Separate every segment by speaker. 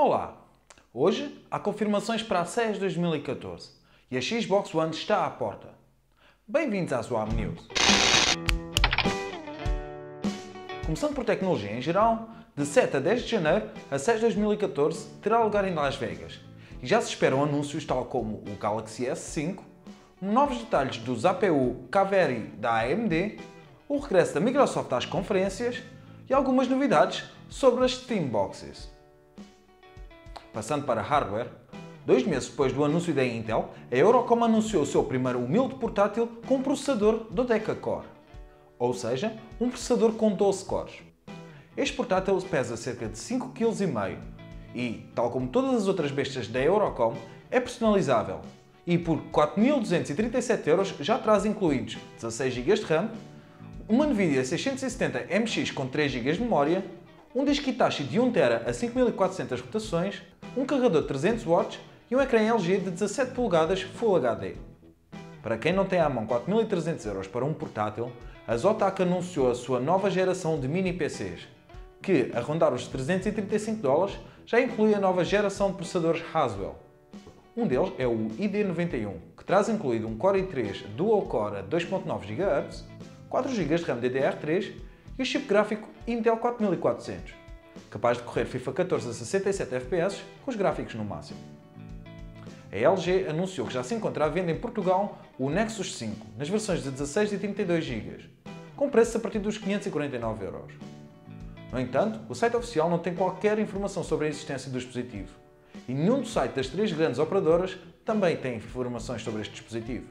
Speaker 1: Olá! Hoje há confirmações para a CES 2014 e a Xbox One está à porta. Bem-vindos à Swam News! Começando por tecnologia em geral, de 7 a 10 de janeiro, a CES 2014 terá lugar em Las Vegas e já se esperam anúncios tal como o Galaxy S5, novos detalhes dos APU Kaveri da AMD, o regresso da Microsoft às conferências e algumas novidades sobre as Steam Boxes. Passando para hardware, dois meses depois do anúncio da Intel, a Eurocom anunciou o seu primeiro humilde portátil com um processador do Deca-core, ou seja, um processador com 12 cores. Este portátil pesa cerca de 5,5 kg e, tal como todas as outras bestas da Eurocom, é personalizável e por 4.237 euros já traz incluídos 16 GB de RAM, uma Nvidia 670 MX com 3 GB de memória, um disco Hitachi de 1TB a 5400 rotações, um carregador de 300 watts e um ecrã LG de 17 polegadas Full HD. Para quem não tem à mão 4.300 euros para um portátil, a Zotac anunciou a sua nova geração de mini PCs, que, a rondar os 335 dólares, já inclui a nova geração de processadores Haswell. Um deles é o ID91, que traz incluído um Core i3 Dual Core a 2.9 GHz, 4 GB de RAM DDR3 e o chip gráfico Intel 4400, capaz de correr FIFA 14 a 67 FPS com os gráficos no máximo. A LG anunciou que já se encontra à venda em Portugal o Nexus 5, nas versões de 16 e 32 GB, com preços a partir dos 549 euros. No entanto, o site oficial não tem qualquer informação sobre a existência do dispositivo, e nenhum do site das três grandes operadoras também tem informações sobre este dispositivo.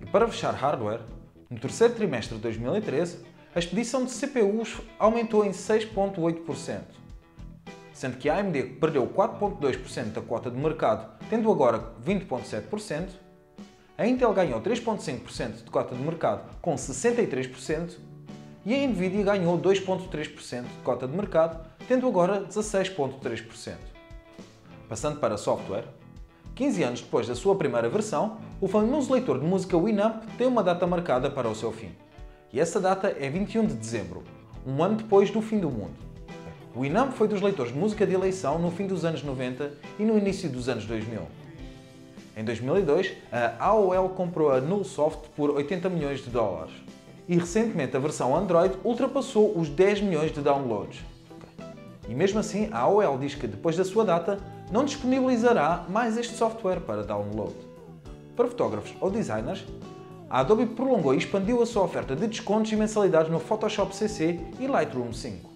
Speaker 1: E para fechar hardware, no terceiro trimestre de 2013, a expedição de CPUs aumentou em 6,8%, sendo que a AMD perdeu 4,2% da cota de mercado, tendo agora 20,7%, a Intel ganhou 3,5% de cota de mercado, com 63%, e a Nvidia ganhou 2,3% de cota de mercado, tendo agora 16,3%. Passando para software, 15 anos depois da sua primeira versão, o famoso leitor de música Winamp tem uma data marcada para o seu fim. E essa data é 21 de dezembro, um ano depois do fim do mundo. O Winamp foi dos leitores de música de eleição no fim dos anos 90 e no início dos anos 2000. Em 2002, a AOL comprou a Nullsoft por 80 milhões de dólares. E recentemente a versão Android ultrapassou os 10 milhões de downloads. E mesmo assim, a AOL diz que depois da sua data não disponibilizará mais este software para download. Para fotógrafos ou designers, a Adobe prolongou e expandiu a sua oferta de descontos e mensalidades no Photoshop CC e Lightroom 5,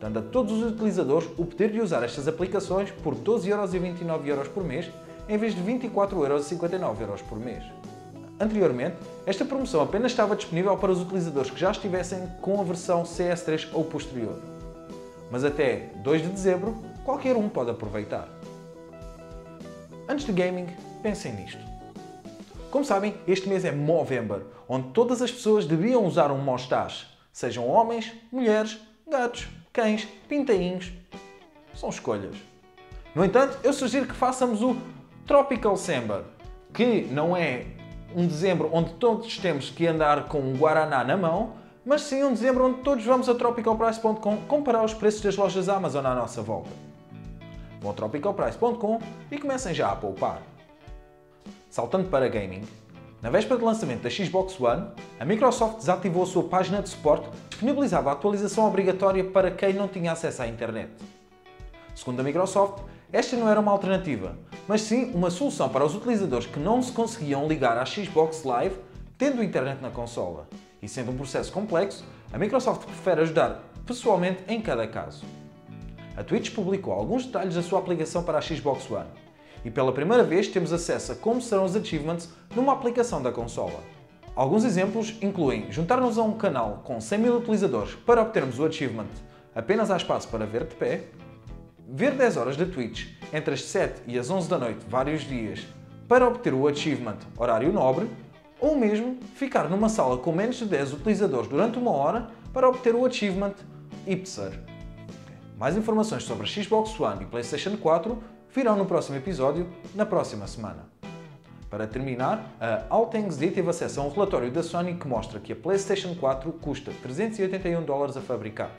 Speaker 1: dando a todos os utilizadores o poder de usar estas aplicações por 12,29€ por mês em vez de 24,59€ por mês. Anteriormente, esta promoção apenas estava disponível para os utilizadores que já estivessem com a versão CS3 ou posterior. Mas até 2 de dezembro, qualquer um pode aproveitar. Antes de gaming, pensem nisto. Como sabem, este mês é Movember, onde todas as pessoas deviam usar um mostache, sejam homens, mulheres, gatos, cães, pintainhos. São escolhas. No entanto, eu sugiro que façamos o Tropical Sember, que não é um dezembro onde todos temos que andar com um Guaraná na mão, mas sim um dezembro onde todos vamos a tropicalprice.com comparar os preços das lojas Amazon à nossa volta. Vão a tropicalprice.com e comecem já a poupar. Saltando para gaming, na véspera do lançamento da Xbox One, a Microsoft desativou a sua página de suporte disponibilizava a atualização obrigatória para quem não tinha acesso à internet. Segundo a Microsoft, esta não era uma alternativa, mas sim uma solução para os utilizadores que não se conseguiam ligar à Xbox Live tendo internet na consola. E sendo um processo complexo, a Microsoft prefere ajudar pessoalmente em cada caso. A Twitch publicou alguns detalhes da sua aplicação para a Xbox One. E pela primeira vez temos acesso a como serão os achievements numa aplicação da consola. Alguns exemplos incluem juntar-nos a um canal com 100 mil utilizadores para obtermos o achievement apenas há espaço para ver de pé, ver 10 horas de Twitch entre as 7 e as 11 da noite vários dias para obter o achievement horário nobre, ou mesmo ficar numa sala com menos de 10 utilizadores durante uma hora para obter o achievement Ipser. Mais informações sobre a Xbox One e PlayStation 4 virão no próximo episódio, na próxima semana. Para terminar, a All Things D teve acesso a um relatório da Sony que mostra que a PlayStation 4 custa 381 dólares a fabricar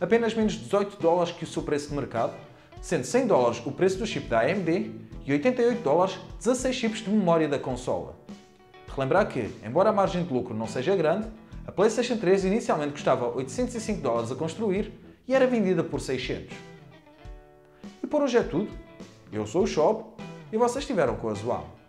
Speaker 1: apenas menos 18 dólares que o seu preço de mercado, sendo 100 dólares o preço do chip da AMD e 88 dólares 16 chips de memória da consola. Relembrar que, embora a margem de lucro não seja grande, a PlayStation 3 inicialmente custava 805 dólares a construir e era vendida por 600. E por hoje é tudo. Eu sou o Shop e vocês estiveram com a Zoal.